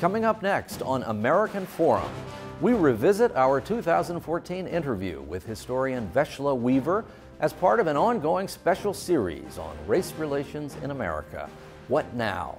Coming up next on American Forum, we revisit our 2014 interview with historian Vesla Weaver as part of an ongoing special series on race relations in America. What now?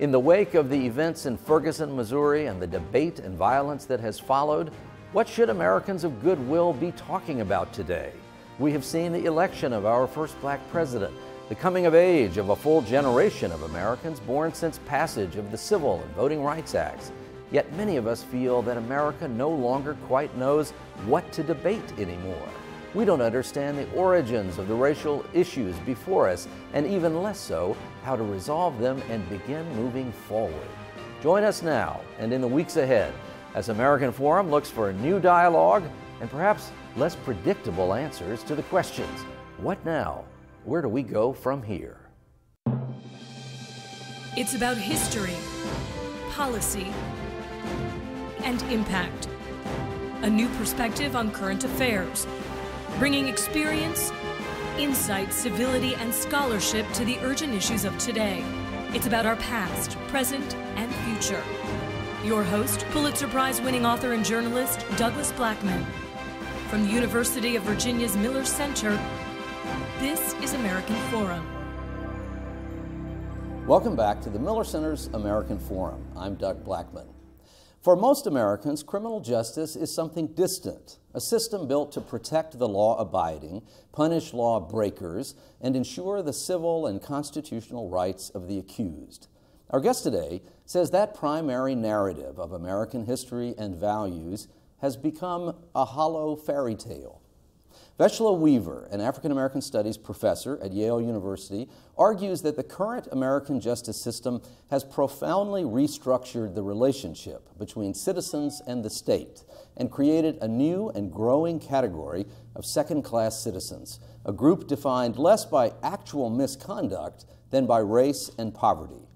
In the wake of the events in Ferguson, Missouri, and the debate and violence that has followed, what should Americans of goodwill be talking about today? We have seen the election of our first black president, the coming of age of a full generation of Americans born since passage of the Civil and Voting Rights Acts. Yet many of us feel that America no longer quite knows what to debate anymore. We don't understand the origins of the racial issues before us, and even less so, how to resolve them and begin moving forward. Join us now and in the weeks ahead as American Forum looks for a new dialogue and perhaps less predictable answers to the questions what now? Where do we go from here? It's about history, policy, and impact. A new perspective on current affairs, bringing experience, insight, civility, and scholarship to the urgent issues of today. It's about our past, present, and future. Your host, Pulitzer Prize winning author and journalist Douglas Blackmon. From the University of Virginia's Miller Center, this is American Forum. Welcome back to the Miller Center's American Forum. I'm Doug Blackmon. For most Americans, criminal justice is something distant, a system built to protect the law abiding, punish law breakers, and ensure the civil and constitutional rights of the accused. Our guest today says that primary narrative of American history and values has become a hollow fairy tale. Vesla Weaver, an African American Studies professor at Yale University, argues that the current American justice system has profoundly restructured the relationship between citizens and the state and created a new and growing category of second class citizens, a group defined less by actual misconduct than by race and poverty.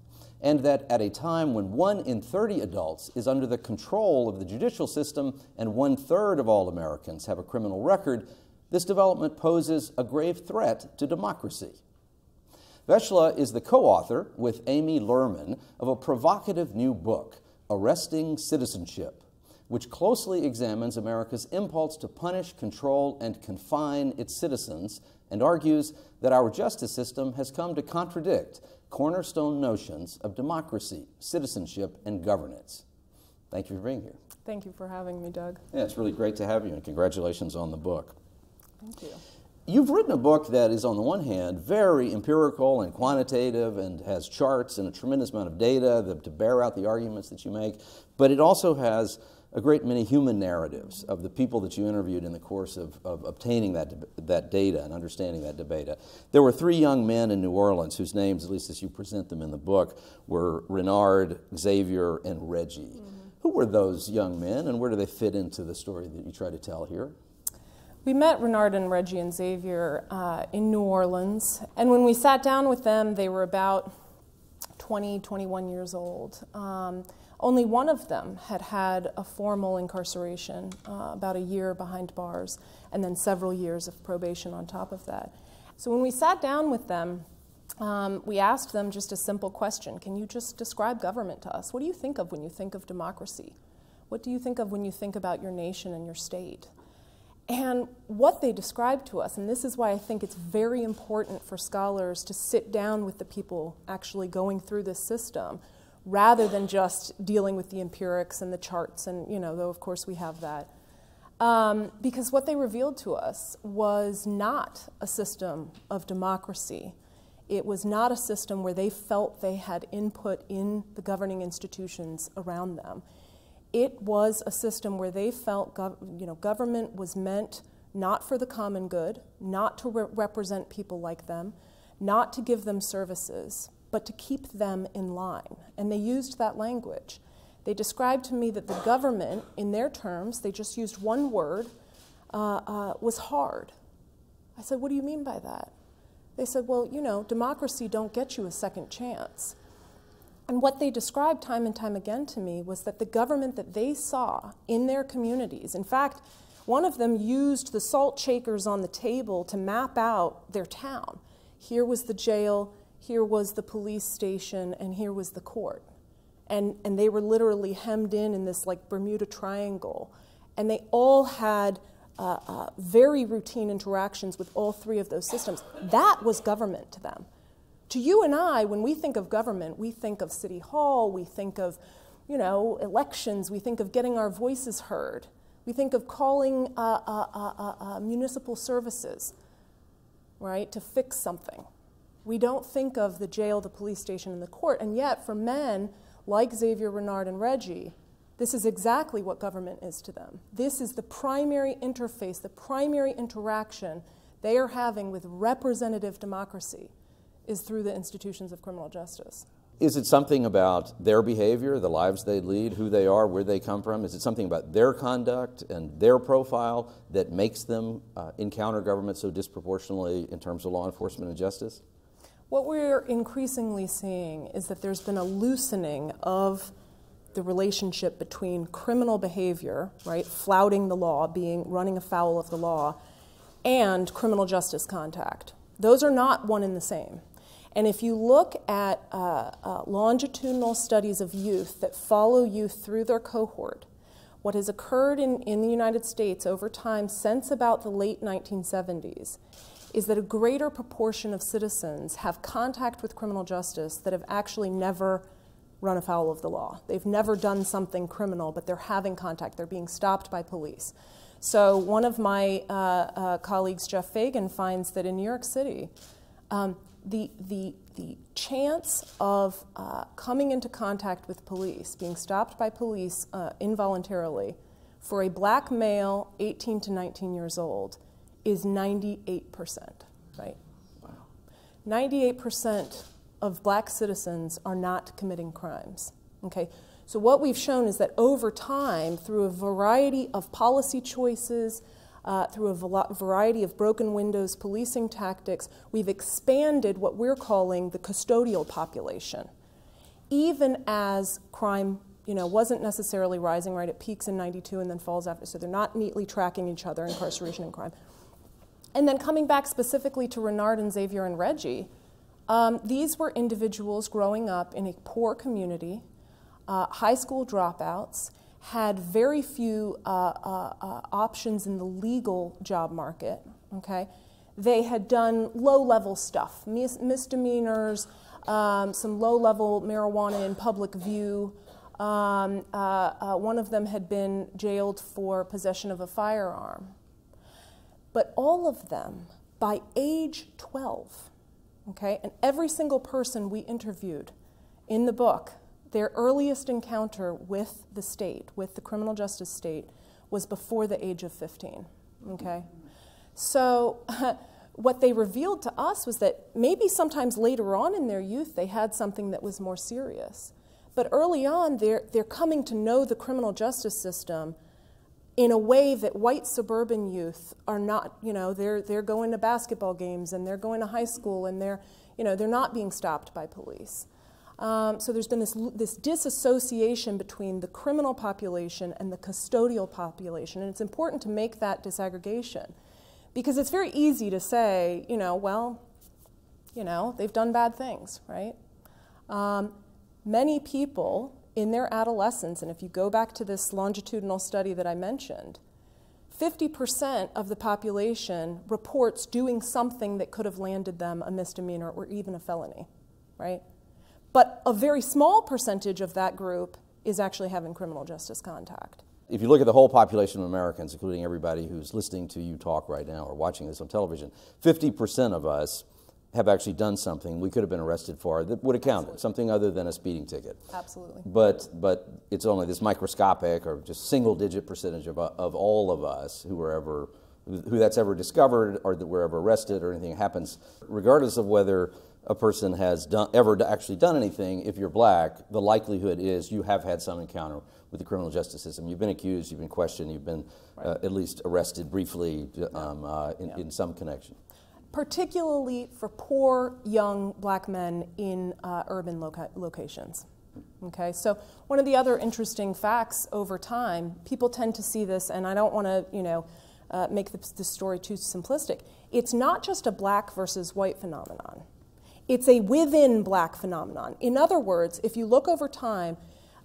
And that at a time when one in 30 adults is under the control of the judicial system and one third of all Americans have a criminal record, this development poses a grave threat to democracy. Vesla is the co author with Amy Lerman of a provocative new book, Arresting Citizenship, which closely examines America's impulse to punish, control, and confine its citizens and argues that our justice system has come to contradict cornerstone notions of democracy, citizenship, and governance. Thank you for being here. Thank you for having me, Doug. Yeah, it's really great to have you, and congratulations on the book. Thank you. You've written a book that is, on the one hand, very empirical and quantitative and has charts and a tremendous amount of data to bear out the arguments that you make, but it also has a great many human narratives of the people that you interviewed in the course of, of obtaining that, that data and understanding that data. There were three young men in New Orleans whose names, at least as you present them in the book, were Renard, Xavier, and Reggie. Mm -hmm. Who were those young men and where do they fit into the story that you try to tell here? We met Renard and Reggie and Xavier uh, in New Orleans, and when we sat down with them, they were about 20, 21 years old. Um, only one of them had had a formal incarceration, uh, about a year behind bars, and then several years of probation on top of that. So when we sat down with them, um, we asked them just a simple question Can you just describe government to us? What do you think of when you think of democracy? What do you think of when you think about your nation and your state? And what they describe to us, and this is why I think it's very important for scholars to sit down with the people actually going through this system rather than just dealing with the empirics and the charts, and, you know, though of course we have that. Um, because what they revealed to us was not a system of democracy. It was not a system where they felt they had input in the governing institutions around them it was a system where they felt you know, government was meant not for the common good, not to re represent people like them, not to give them services, but to keep them in line. And they used that language. They described to me that the government, in their terms, they just used one word, uh, uh, was hard. I said, What do you mean by that? They said, Well, you know, democracy don't get you a second chance. And what they described time and time again to me was that the government that they saw in their communities, in fact, one of them used the salt shakers on the table to map out their town. Here was the jail, here was the police station, and here was the court. and, and they were literally hemmed in in this like Bermuda Triangle. And they all had uh, uh, very routine interactions with all three of those systems. That was government to them. To you and I, when we think of government, we think of City Hall, we think of, you know, elections, we think of getting our voices heard, we think of calling uh, uh, uh, uh municipal services, right, to fix something. We don't think of the jail, the police station, and the court. And yet, for men like Xavier Renard and Reggie, this is exactly what government is to them. This is the primary interface, the primary interaction they are having with representative democracy is through the institutions of criminal justice. Is it something about their behavior, the lives they lead, who they are, where they come from? Is it something about their conduct and their profile that makes them uh, encounter government so disproportionately in terms of law enforcement and justice? What we're increasingly seeing is that there's been a loosening of the relationship between criminal behavior, right, flouting the law, being running afoul of the law, and criminal justice contact. Those are not one and the same. And if you look at uh, uh, longitudinal studies of youth that follow youth through their cohort, what has occurred in, in the United States over time since about the late 1970s is that a greater proportion of citizens have contact with criminal justice that have actually never run afoul of the law. They've never done something criminal, but they're having contact. They're being stopped by police. So, one of my uh, uh, colleagues, Jeff Fagan, finds that in New York City, um, the, the, the chance of uh, coming into contact with police, being stopped by police uh, involuntarily, for a black male 18 to 19 years old is 98%, right? Wow. 98% of black citizens are not committing crimes, okay? So, what we've shown is that over time, through a variety of policy choices, uh, through a variety of broken windows policing tactics, we've expanded what we're calling the custodial population. Even as crime you know, wasn't necessarily rising, right? It peaks in 92 and then falls after. So they're not neatly tracking each other, incarceration and crime. And then coming back specifically to Renard and Xavier and Reggie, um, these were individuals growing up in a poor community, uh, high school dropouts, had very few uh, uh, uh options in the legal job market. Okay, they had done low-level stuff, mis- misdemeanors, um, some low-level marijuana in public view. Um, uh, uh, one of them had been jailed for possession of a firearm. But all of them, by age 12, okay, and every single person we interviewed in the book, their earliest encounter with the state, with the criminal justice state, was before the age of 15, okay? So, what they revealed to us was that maybe sometimes later on in their youth they had something that was more serious. But early on, they're, they're coming to know the criminal justice system in a way that white suburban youth are not, you know, they're, they're going to basketball games and they're going to high school and they're, you know, they're not being stopped by police. Um, so there's been this, this disassociation between the criminal population and the custodial population. And it's important to make that disaggregation because it's very easy to say, you know, well, you know, they've done bad things, right? Um, many people in their adolescence, and if you go back to this longitudinal study that I mentioned, 50% of the population reports doing something that could have landed them a misdemeanor or even a felony, right? But a very small percentage of that group is actually having criminal justice contact. If you look at the whole population of Americans, including everybody who's listening to you talk right now or watching this on television, 50% of us have actually done something we could have been arrested for that would have counted, something other than a speeding ticket. Absolutely. But, but it's only this microscopic or just single digit percentage of, of all of us who were ever, who that's ever discovered or that were ever arrested or anything happens, regardless of whether a person has done, ever actually done anything, if you're black, the likelihood is you have had some encounter with the criminal justice system. You've been accused, you've been questioned, you've been right. uh, at least arrested briefly um, uh, in, yeah. in some connection particularly for poor young black men in uh, urban loca- locations. Okay, so one of the other interesting facts over time, people tend to see this, and I don't want to, you know, uh, make the, the story too simplistic. It's not just a black versus white phenomenon. It's a within black phenomenon. In other words, if you look over time,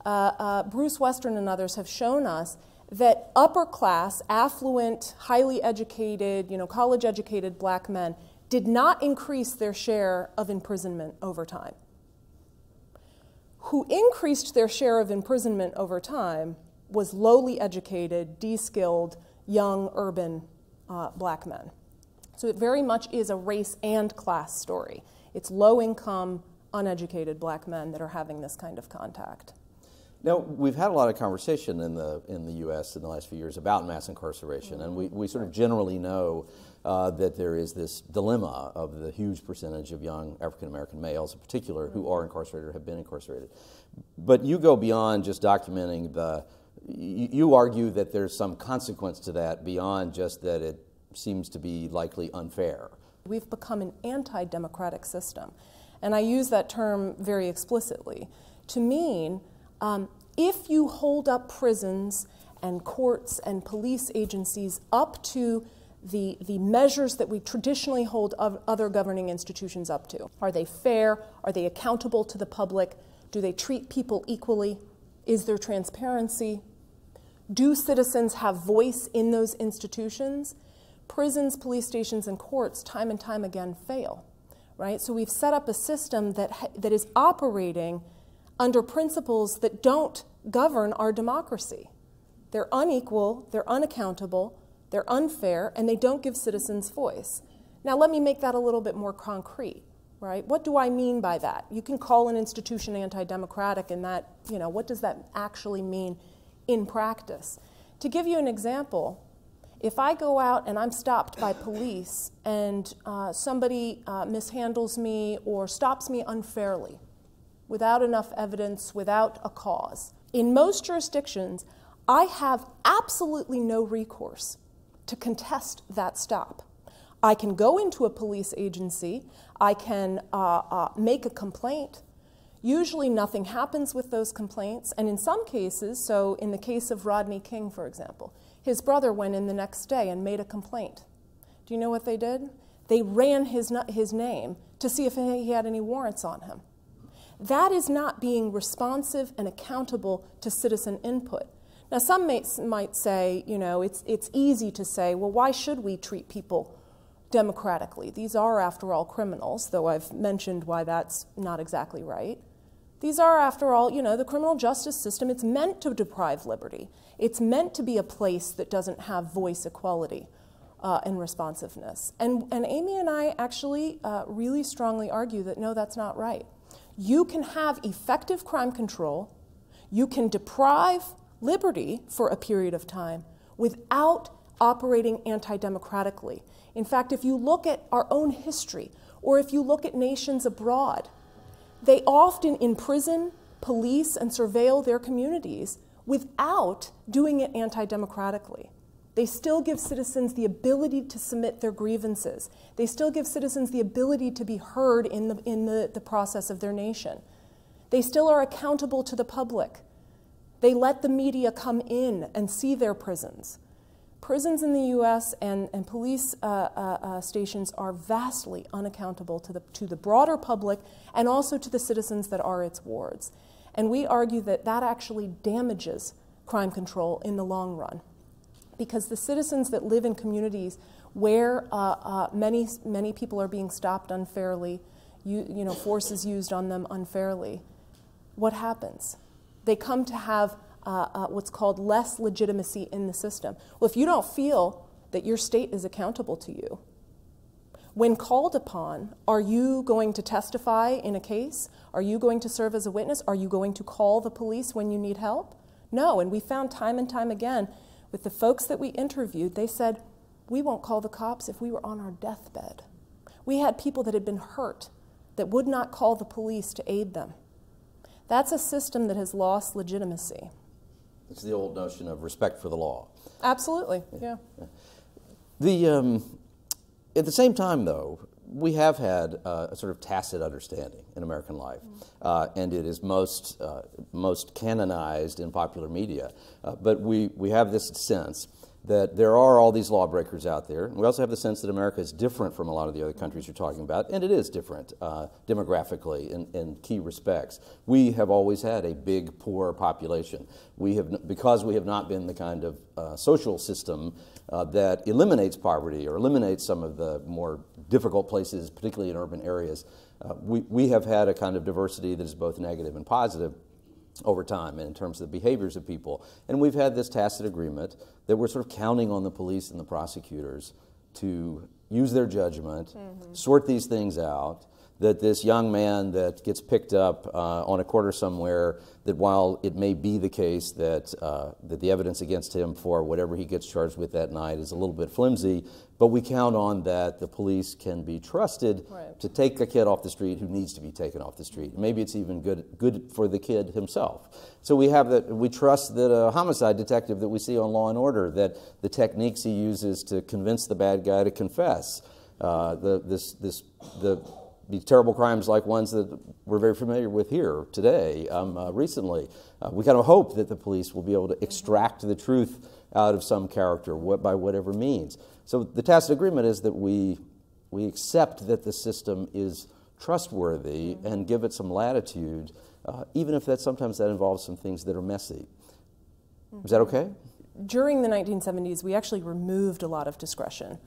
uh, uh, Bruce Western and others have shown us that upper class, affluent, highly educated, you know, college educated black men did not increase their share of imprisonment over time. Who increased their share of imprisonment over time was lowly educated, de-skilled, young, urban uh, black men. So it very much is a race and class story. It's low income, uneducated black men that are having this kind of contact. Now, we've had a lot of conversation in the, in the U.S. in the last few years about mass incarceration, and we, we sort of generally know uh, that there is this dilemma of the huge percentage of young African American males, in particular, who are incarcerated or have been incarcerated. But you go beyond just documenting the, you, you argue that there's some consequence to that beyond just that it seems to be likely unfair. We've become an anti democratic system. And I use that term very explicitly to mean um, if you hold up prisons and courts and police agencies up to the, the measures that we traditionally hold other governing institutions up to. Are they fair? Are they accountable to the public? Do they treat people equally? Is there transparency? Do citizens have voice in those institutions? Prisons, police stations, and courts, time and time again, fail. Right? So we've set up a system that, that is operating under principles that don't govern our democracy. They're unequal, they're unaccountable, they're unfair, and they don't give citizens voice. Now, let me make that a little bit more concrete, right? What do I mean by that? You can call an institution anti democratic, and that, you know, what does that actually mean in practice? To give you an example, if I go out and I'm stopped by police and uh, somebody uh, mishandles me or stops me unfairly, without enough evidence, without a cause, in most jurisdictions, I have absolutely no recourse to contest that stop. I can go into a police agency, I can uh, uh, make a complaint. Usually, nothing happens with those complaints, and in some cases, so in the case of Rodney King, for example, his brother went in the next day and made a complaint. Do you know what they did? They ran his, his name to see if he had any warrants on him. That is not being responsive and accountable to citizen input. Now, some may, might say, you know, it's, it's easy to say, well, why should we treat people democratically? These are, after all, criminals, though I've mentioned why that's not exactly right. These are, after all, you know, the criminal justice system, it's meant to deprive liberty. It's meant to be a place that doesn't have voice equality uh, and responsiveness. And, and Amy and I actually uh, really strongly argue that no, that's not right. You can have effective crime control, you can deprive liberty for a period of time without operating anti democratically. In fact, if you look at our own history, or if you look at nations abroad, they often imprison, police, and surveil their communities without doing it anti democratically. They still give citizens the ability to submit their grievances. They still give citizens the ability to be heard in the, in the, the process of their nation. They still are accountable to the public. They let the media come in and see their prisons. Prisons in the US and, and police uh, uh, uh, stations are vastly unaccountable to the, to the broader public and also to the citizens that are its wards. And we argue that that actually damages crime control in the long run. Because the citizens that live in communities where uh, uh, many, many people are being stopped unfairly, you, you know, forces used on them unfairly, what happens? they come to have uh, uh, what's called less legitimacy in the system. Well, if you don't feel that your state is accountable to you, when called upon, are you going to testify in a case? Are you going to serve as a witness? Are you going to call the police when you need help? No, and we found time and time again with the folks that we interviewed, they said, We won't call the cops if we were on our deathbed. We had people that had been hurt that would not call the police to aid them. That's a system that has lost legitimacy. It's the old notion of respect for the law. Absolutely, yeah. The, um, at the same time, though, we have had uh, a sort of tacit understanding in American life, uh, and it is most, uh, most canonized in popular media. Uh, but we, we have this sense that there are all these lawbreakers out there. And we also have the sense that America is different from a lot of the other countries you're talking about, and it is different uh, demographically in, in, key respects. We have always had a big poor population. We have, because we have not been the kind of uh, social system uh, that eliminates poverty or eliminates some of the more difficult places, particularly in urban areas. Uh, we, we have had a kind of diversity that is both negative and positive over time and in terms of the behaviors of people. And we've had this tacit agreement that we're sort of counting on the police and the prosecutors to use their judgment, mm-hmm. sort these things out, that this young man that gets picked up uh, on a corner somewhere, that while it may be the case that, uh, that the evidence against him for whatever he gets charged with that night is a little bit flimsy, but we count on that the police can be trusted right. to take a kid off the street who needs to be taken off the street. Maybe it's even good, good for the kid himself. So we have that, we trust that a homicide detective that we see on Law and Order, that the techniques he uses to convince the bad guy to confess, uh, the, this, this, the these terrible crimes like ones that we're very familiar with here today, um, uh, recently. Uh, we kind of hope that the police will be able to extract the truth out of some character what, by whatever means. So the tacit agreement is that we, we accept that the system is trustworthy mm-hmm. and give it some latitude, uh, even if that sometimes that involves some things that are messy. Mm-hmm. Is that okay? During the 1970s, we actually removed a lot of discretion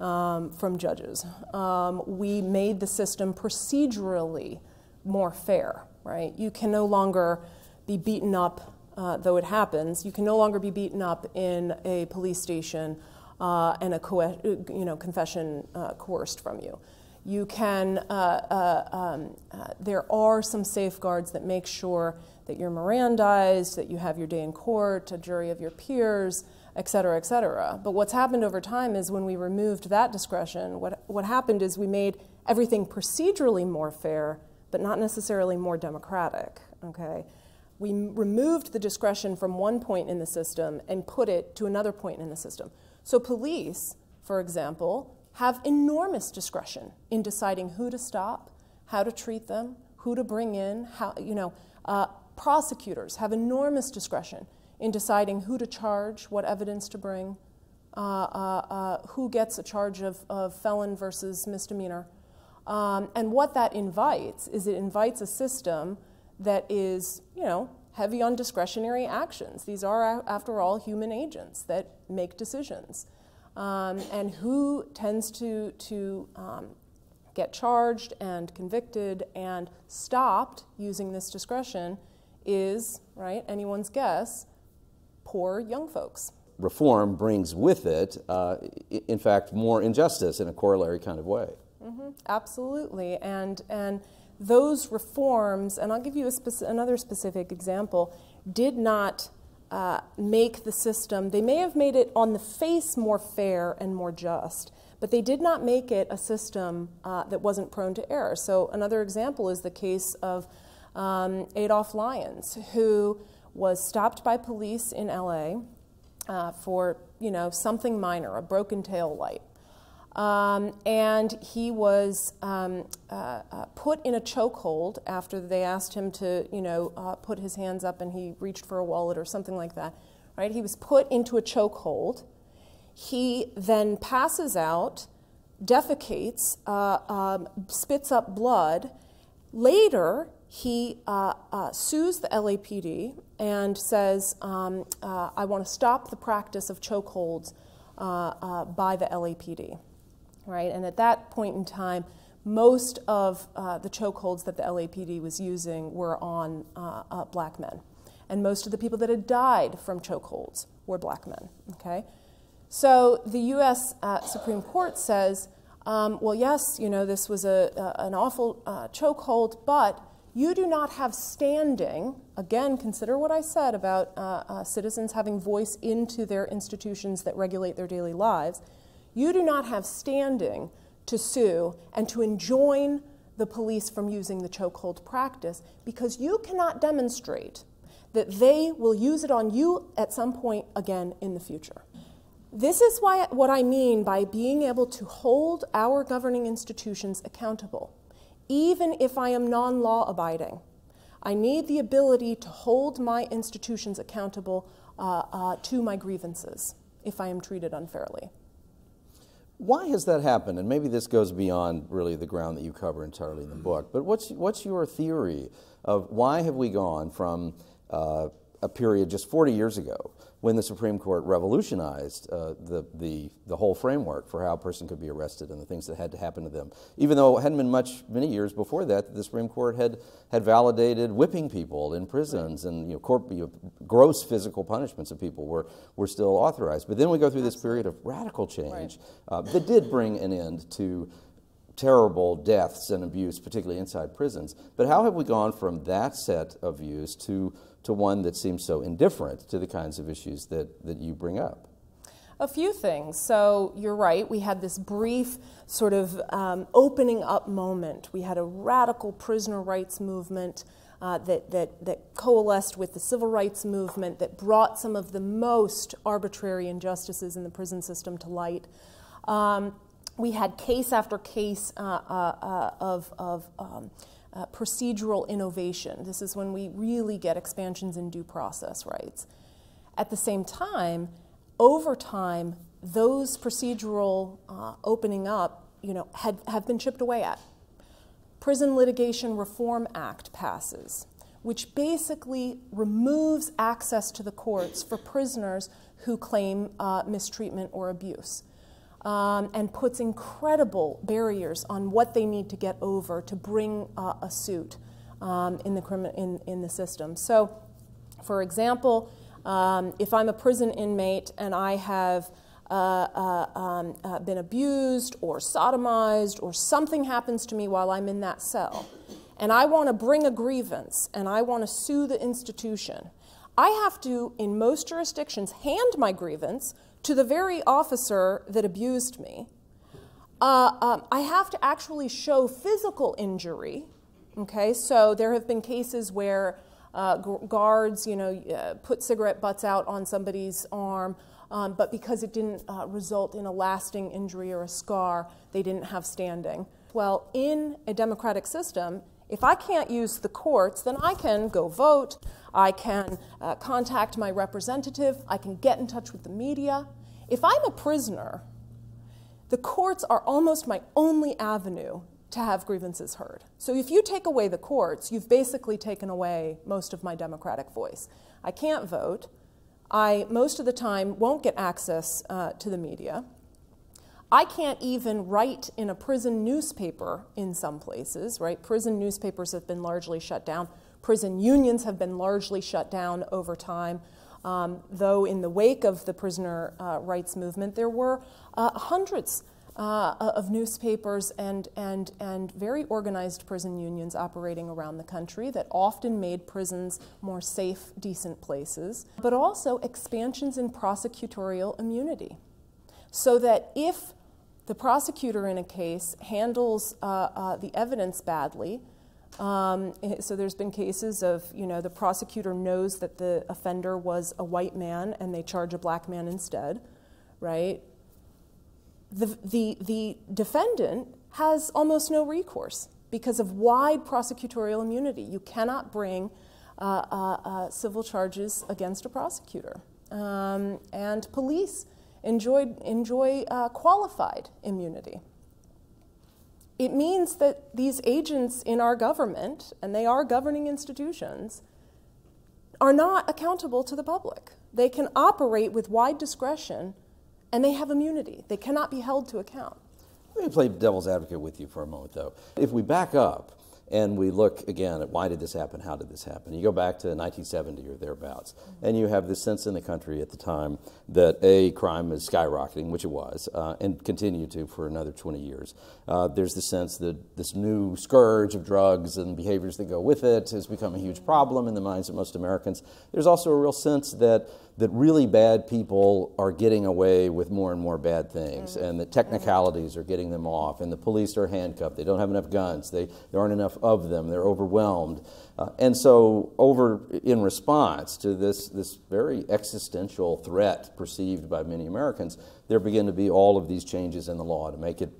um, from judges. Um, we made the system procedurally more fair, right? You can no longer be beaten up, uh, though it happens, you can no longer be beaten up in a police station uh, and a you know, confession uh, coerced from you. You can, uh, uh, um, uh, there are some safeguards that make sure that you're Mirandized, that you have your day in court, a jury of your peers, et cetera, et cetera. But what's happened over time is when we removed that discretion, what, what happened is we made everything procedurally more fair, but not necessarily more democratic, okay? We removed the discretion from one point in the system and put it to another point in the system. So police, for example, have enormous discretion in deciding who to stop, how to treat them, who to bring in, how, you know, uh, prosecutors have enormous discretion in deciding who to charge, what evidence to bring, uh, uh, uh, who gets a charge of, of felon versus misdemeanor. Um, and what that invites is it invites a system that is, you know, heavy on discretionary actions. These are, after all, human agents that make decisions. Um, and who tends to, to um, get charged and convicted and stopped using this discretion is, right, anyone's guess, poor young folks. Reform brings with it, uh, in fact, more injustice in a corollary kind of way. Mm-hmm. Absolutely. And, and those reforms, and I'll give you speci- another specific example, did not uh, make the system, they may have made it on the face more fair and more just, but they did not make it a system uh, that wasn't prone to error. So, another example is the case of um, Adolph Lyons, who was stopped by police in LA uh, for, you know, something minor, a broken tail light. Um, and he was um, uh, uh, put in a chokehold after they asked him to, you know, uh, put his hands up and he reached for a wallet or something like that. Right? He was put into a chokehold. He then passes out, defecates, uh, um, spits up blood. Later, he uh, uh, sues the LAPD and says, um, uh, I want to stop the practice of chokeholds uh, uh, by the LAPD. Right? And at that point in time, most of uh, the chokeholds that the LAPD was using were on black men. And most of the people that had died from chokeholds were black men. Okay? So the US Supreme Court says, um, well, yes, you know, this was a, a an awful chokehold, but you do not have standing, again, consider what I said about uh, uh, citizens having voice into their institutions that regulate their daily lives. You do not have standing to sue and to enjoin the police from using the chokehold practice because you cannot demonstrate that they will use it on you at some point again in the future. This is why, what I mean by being able to hold our governing institutions accountable even if I am non law abiding. I need the ability to hold my institutions accountable uh, uh, to my grievances. if I am treated unfairly. Why has that happened? And maybe this goes beyond really the ground that you cover entirely in the book. But what's what's your theory of why have we gone from uh, a period just 40 years ago when the Supreme Court revolutionized uh, the, the, the whole framework for how a person could be arrested and the things that had to happen to them. Even though it hadn't been much, many years before that, the Supreme Court had, had validated whipping people in prisons and you know, corp, you know, gross physical punishments of people were, were still authorized. But then we go through this period of radical change uh, that did bring an end to terrible deaths and abuse, particularly inside prisons. But how have we gone from that set of views to to one that seems so indifferent to the kinds of issues that, that you bring up? A few things. So you're right, we had this brief sort of um, opening up moment. We had a radical prisoner rights movement. Uh, that, that, that coalesced with the civil rights movement, that brought some of the most arbitrary injustices in the prison system to light. Um, we had case after case uh, uh, uh of, of um, uh, procedural innovation. This is when we really get expansions in due process rights. At the same time, over time, those procedural uh, opening up, you know, had, have been chipped away at. Prison Litigation Reform Act passes, which basically removes access to the courts for prisoners who claim uh, mistreatment or abuse um, and puts incredible barriers on what they need to get over to bring uh, a suit um, in, the in, in the system. So, for example, um, if I'm a prison inmate and I have uh, uh, um, uh, been abused or sodomized or something happens to me while I'm in that cell, and I want to bring a grievance and I want to sue the institution, I have to, in most jurisdictions, hand my grievance to the very officer that abused me. Uh, um, I have to actually show physical injury. Okay, so there have been cases where uh, guards, you know, uh, put cigarette butts out on somebody's arm, um, but because it didn't uh, result in a lasting injury or a scar, they didn't have standing. Well, in a democratic system, if I can't use the courts, then I can go vote, I can uh, contact my representative, I can get in touch with the media. If I'm a prisoner, the courts are almost my only avenue to have grievances heard. So if you take away the courts, you've basically taken away most of my democratic voice. I can't vote. I, most of the time, won't get access uh, to the media. I can't even write in a prison newspaper in some places, right? Prison newspapers have been largely shut down. Prison unions have been largely shut down over time. Um, though in the wake of the prisoner uh, rights movement, there were uh, hundreds uh, of newspapers and, and, and very organized prison unions operating around the country that often made prisons more safe, decent places, but also expansions in prosecutorial immunity. So that if the prosecutor in a case handles uh, uh, the evidence badly, um, eh, so there's been cases of, you know, the prosecutor knows that the offender was a white man and they charge a black man instead, right? The, the, the defendant has almost no recourse because of wide prosecutorial immunity. You cannot bring uh, uh, uh, civil charges against a prosecutor. Um, and police enjoy, enjoy uh, qualified immunity. It means that these agents in our government, and they are governing institutions, are not accountable to the public. They can operate with wide discretion and they have immunity. They cannot be held to account. Let me play devil's advocate with you for a moment, though. If we back up and we look again at why did this happen, how did this happen, you go back to 1970 or thereabouts, and you have this sense in the country at the time that A, crime is skyrocketing, which it was, uh, and continued to for another 20 years. Uh, there's the sense that this new scourge of drugs and behaviors that go with it has become a huge problem in the minds of most Americans. There's also a real sense that that really bad people are getting away with more and more bad things, mm -hmm. and the technicalities are getting them off, and the police are handcuffed. They don't have enough guns. They, there aren't enough of them. They're overwhelmed. Uh, and so, over in response to this, this very existential threat perceived by many Americans, there begin to be all of these changes in the law to make it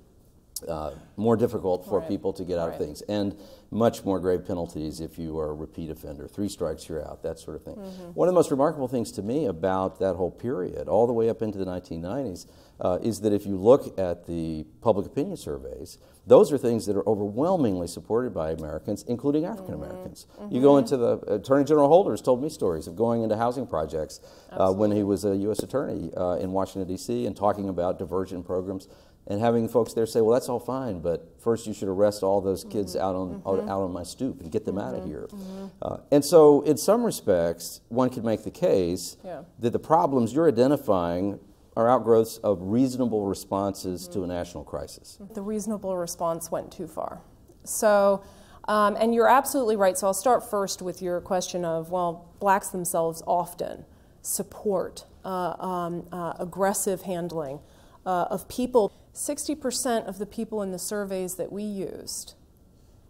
uh, more difficult for right. people to get out right. of things. And, much more grave penalties if you are a repeat offender. Three strikes, you're out, that sort of thing. Mm-hmm. One of the most remarkable things to me about that whole period, all the way up into the 1990s, uh, is that if you look at the public opinion surveys, those are things that are overwhelmingly supported by Americans, including African Americans. Mm-hmm. You go into the Attorney General Holder's told me stories of going into housing projects uh, when he was a U.S. attorney uh, in Washington D.C. and talking about diversion programs and having folks there say, "Well, that's all fine, but first you should arrest all those kids mm-hmm. out on mm-hmm. out on my stoop and get them out of mm-hmm. here." Mm-hmm. Uh, and so, in some respects, one could make the case yeah. that the problems you're identifying are outgrowths of reasonable responses mm-hmm. to a national crisis. The reasonable response went too far. So, um, and you're absolutely right. So I'll start first with your question of well, blacks themselves often support uh, um, uh, aggressive handling uh, of people. 60% of the people in the surveys that we used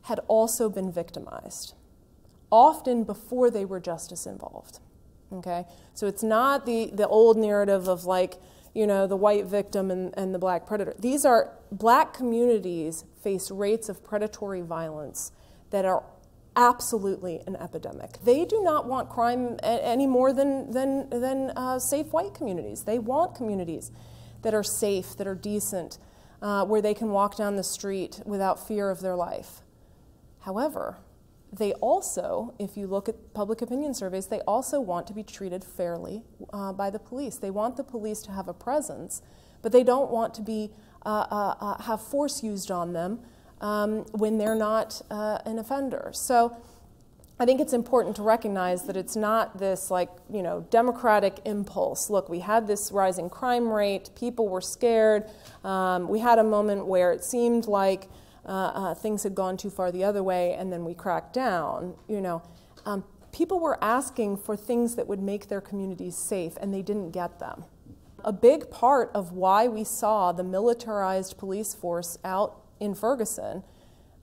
had also been victimized, often before they were justice involved. Okay? So it's not the, the old narrative of like, you know, the white victim and, and the black predator. These are black communities face rates of predatory violence that are absolutely an epidemic. They do not want crime any more than, than, than uh, safe white communities. They want communities that are safe, that are decent, uh, where they can walk down the street without fear of their life. However, they also, if you look at public opinion surveys, they also want to be treated fairly uh, by the police. They want the police to have a presence, but they don't want to be uh, uh, uh have force used on them um, when they're not uh, an offender. So. I think it's important to recognize that it's not this like, you know, democratic impulse. Look, we had this rising crime rate, people were scared. Um, we had a moment where it seemed like uh, uh, things had gone too far the other way, and then we cracked down. You know, um, people were asking for things that would make their communities safe, and they didn't get them. A big part of why we saw the militarized police force out in Ferguson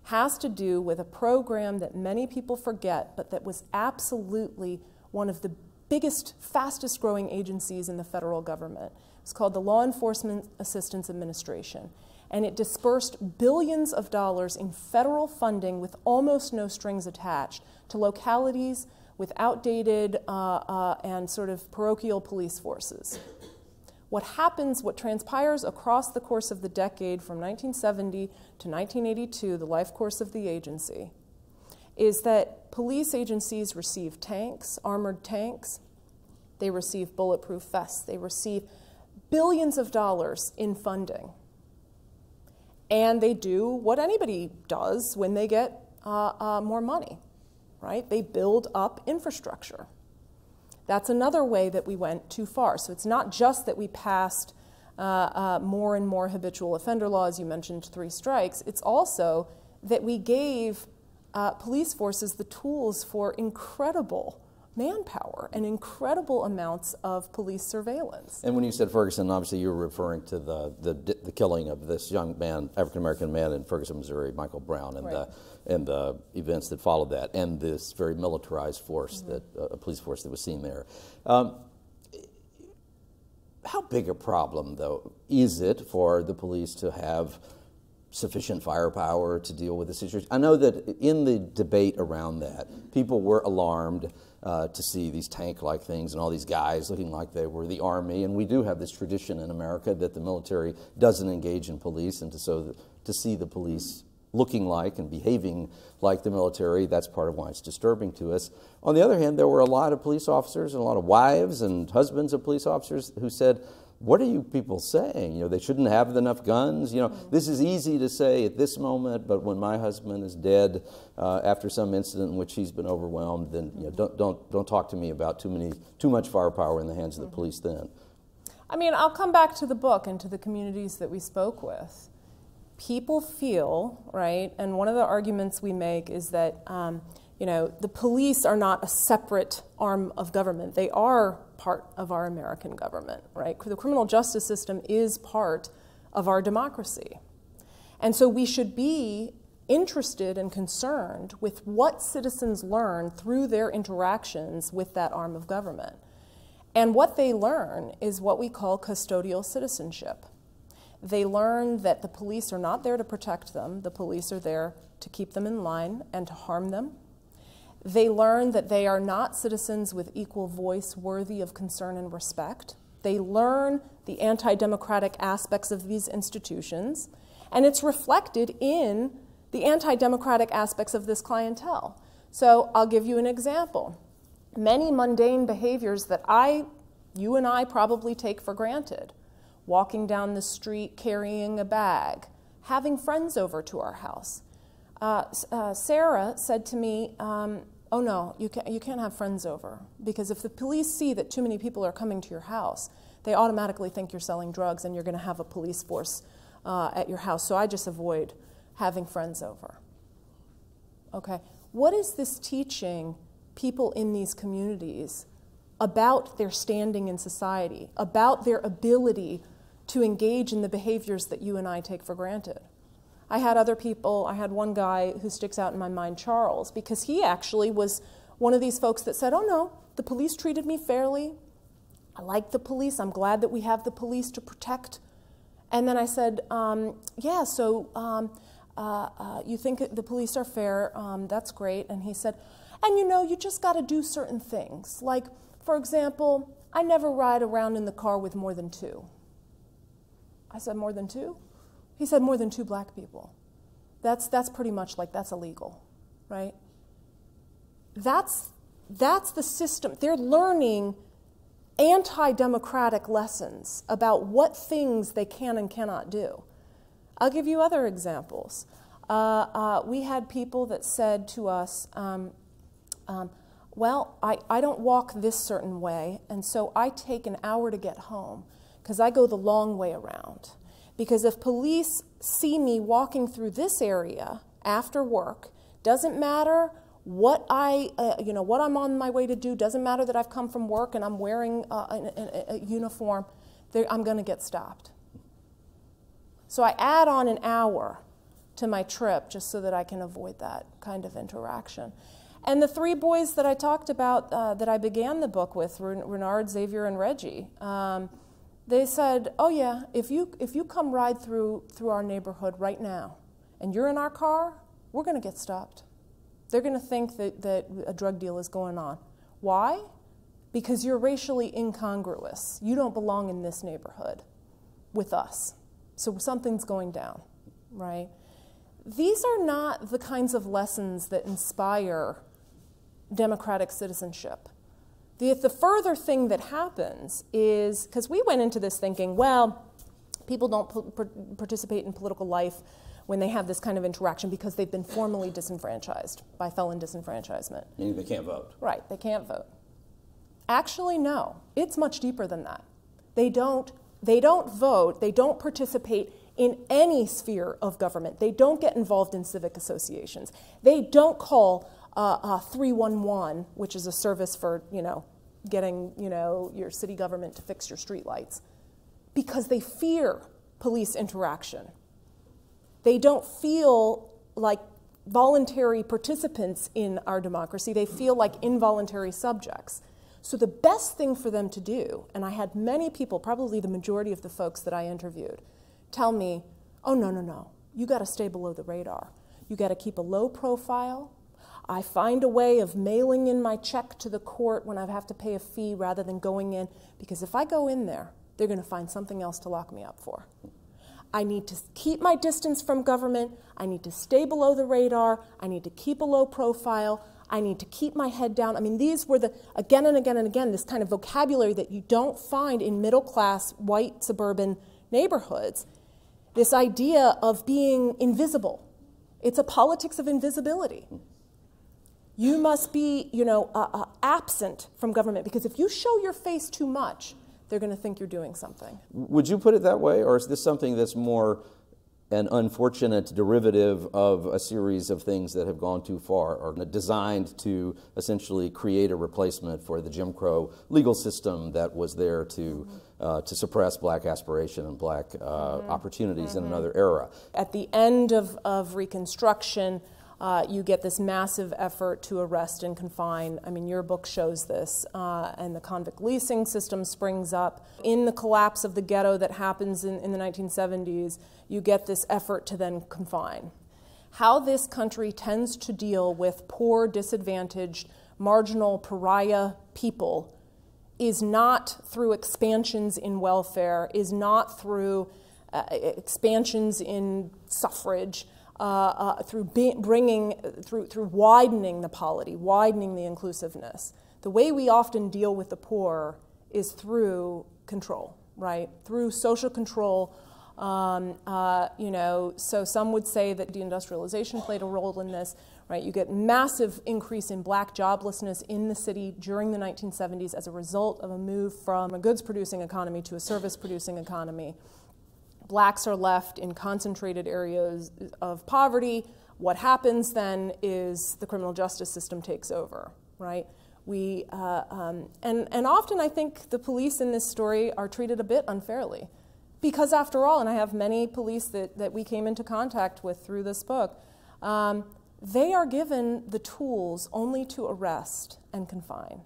has to do with a program that many people forget, but that was absolutely one of the biggest, fastest growing agencies in the federal government. It's called the Law Enforcement Assistance Administration and it dispersed billions of dollars in federal funding with almost no strings attached to localities with outdated uh, uh, and sort of parochial police forces. What happens, what transpires across the course of the decade from 1970 to 1982, the life course of the agency, is that police agencies receive tanks, armored tanks, they receive bulletproof vests, they receive billions of dollars in funding and they do what anybody does when they get uh, uh, more money, right? They build up infrastructure. That's another way that we went too far. So it's not just that we passed uh, uh more and more habitual offender laws, you mentioned three strikes, it's also that we gave uh, police forces the tools for incredible manpower and incredible amounts of police surveillance. And when you said Ferguson, obviously you were referring to the, the, the killing of this young man, African American man in Ferguson, Missouri, Michael Brown, and, right. the, and the events that followed that, and this very militarized force, mm-hmm. that uh, a police force that was seen there. Um, how big a problem, though, is it for the police to have sufficient firepower to deal with the situation? I know that in the debate around that, people were alarmed uh, to see these tank-like things and all these guys looking like they were the army. And we do have this tradition in America that the military doesn't engage in police, and to, so to see the police looking like and behaving like the military, that's part of why it's disturbing to us. On the other hand, there were a lot of police officers and a lot of wives and husbands of police officers who said, what are you people saying? You know, they shouldn't have enough guns. You know, this is easy to say at this moment, but when my husband is dead uh, after some incident in which he's been overwhelmed, then you know, don't, don't, don't talk to me about too, many, too much firepower in the hands of the police then. I mean, I'll come back to the book and to the communities that we spoke with. People feel, right, and one of the arguments we make is that, um, you know, the police are not a separate arm of government. They are part of our American government, right? The criminal justice system is part of our democracy. And so we should be interested and concerned with what citizens learn through their interactions with that arm of government. And what they learn is what we call custodial citizenship. They learn that the police are not there to protect them, the police are there to keep them in line and to harm them. They learn that they are not citizens with equal voice worthy of concern and respect. They learn the anti democratic aspects of these institutions, and it's reflected in the anti democratic aspects of this clientele. So I'll give you an example. Many mundane behaviors that I, you and I probably take for granted walking down the street carrying a bag, having friends over to our house. Uh, uh, Sarah said to me, um, Oh no, you, can, you can't have friends over because if the police see that too many people are coming to your house, they automatically think you're selling drugs and you're going to have a police force uh, at your house. So I just avoid having friends over. Okay, what is this teaching people in these communities about their standing in society, about their ability to engage in the behaviors that you and I take for granted? I had other people, I had one guy who sticks out in my mind, Charles, because he actually was one of these folks that said, Oh no, the police treated me fairly. I like the police. I'm glad that we have the police to protect. And then I said, um, Yeah, so um, uh, uh, you think the police are fair. Um, that's great. And he said, And you know, you just got to do certain things. Like, for example, I never ride around in the car with more than two. I said, More than two? He said, More than two black people. That's, that's pretty much like that's illegal, right? That's, that's the system. They're learning anti democratic lessons about what things they can and cannot do. I'll give you other examples. Uh, uh, we had people that said to us, um, um, Well, I, I don't walk this certain way, and so I take an hour to get home because I go the long way around. Because if police see me walking through this area after work, doesn't matter what I, uh, you know, what I'm on my way to do. Doesn't matter that I've come from work and I'm wearing uh, a, a, a uniform. I'm going to get stopped. So I add on an hour to my trip just so that I can avoid that kind of interaction. And the three boys that I talked about uh, that I began the book with, Renard, Xavier, and Reggie, um, they said, "Oh yeah, if you if you come ride through through our neighborhood right now, and you're in our car, we're going to get stopped." They're going to think that, that a drug deal is going on. Why? Because you're racially incongruous. You don't belong in this neighborhood with us. So something's going down, right? These are not the kinds of lessons that inspire democratic citizenship. The, the further thing that happens is because we went into this thinking, well, people don't participate in political life when they have this kind of interaction because they've been formally disenfranchised by felon disenfranchisement. Meaning they can't vote. Right, they can't vote. Actually, no. It's much deeper than that. They don't, they don't vote, they don't participate in any sphere of government. They don't get involved in civic associations. They don't call uh, uh, 311, which is a service for, you know, getting, you know, your city government to fix your streetlights, because they fear police interaction they don't feel like voluntary participants in our democracy, they feel like involuntary subjects. So, the best thing for them to do, and I had many people, probably the majority of the folks that I interviewed, tell me, oh, no, no, no, you got to stay below the radar. You got to keep a low profile. I find a way of mailing in my check to the court when I have to pay a fee rather than going in, because if I go in there, they're going to find something else to lock me up for. I need to keep my distance from government. I need to stay below the radar. I need to keep a low profile. I need to keep my head down. I mean, these were the, again and again and again, this kind of vocabulary that you don't find in middle class, white, suburban neighborhoods. This idea of being invisible. It's a politics of invisibility. You must be, you know, uh, uh, absent from government because if you show your face too much, they're going to think you're doing something. Would you put it that way, or is this something that's more an unfortunate derivative of a series of things that have gone too far or designed to essentially create a replacement for the Jim Crow legal system that was there to, uh, to suppress black aspiration and black uh, mm-hmm. opportunities mm-hmm. in another era. At the end of, of Reconstruction, uh, you get this massive effort to arrest and confine. I mean, your book shows this, uh, and the convict leasing system springs up. In the collapse of the ghetto that happens in, in the 1970s, you get this effort to then confine. How this country tends to deal with poor, disadvantaged, marginal, pariah people is not through expansions in welfare, is not through uh, expansions in suffrage, uh, uh, through bringing, through, through widening the polity, widening the inclusiveness. The way we often deal with the poor is through control, right? Through social control. Um, uh, you know, so some would say that deindustrialization played a role in this, right? You get massive increase in black joblessness in the city during the 1970s as a result of a move from a goods producing economy to a service producing economy blacks are left in concentrated areas of poverty. What happens then is the criminal justice system takes over, right? We, uh, um, and, and often I think the police in this story are treated a bit unfairly. Because after all, and I have many police that, that we came into contact with through this book, um, they are given the tools only to arrest and confine.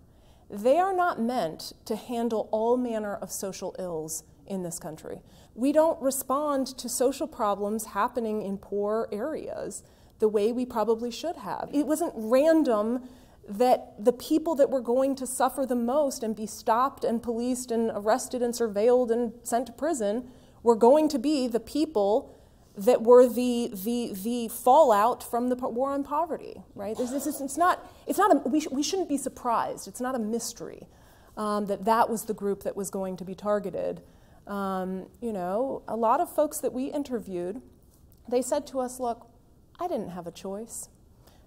They are not meant to handle all manner of social ills in this country. We don't respond to social problems happening in poor areas the way we probably should have. It wasn't random that the people that were going to suffer the most and be stopped and policed and arrested and surveilled and sent to prison were going to be the people that were the, the, the fallout from the war on poverty, right? This, this, it's not, it's not a, we, sh- we shouldn't be surprised. It's not a mystery um, that that was the group that was going to be targeted. Um, you know, a lot of folks that we interviewed, they said to us, look, I didn't have a choice.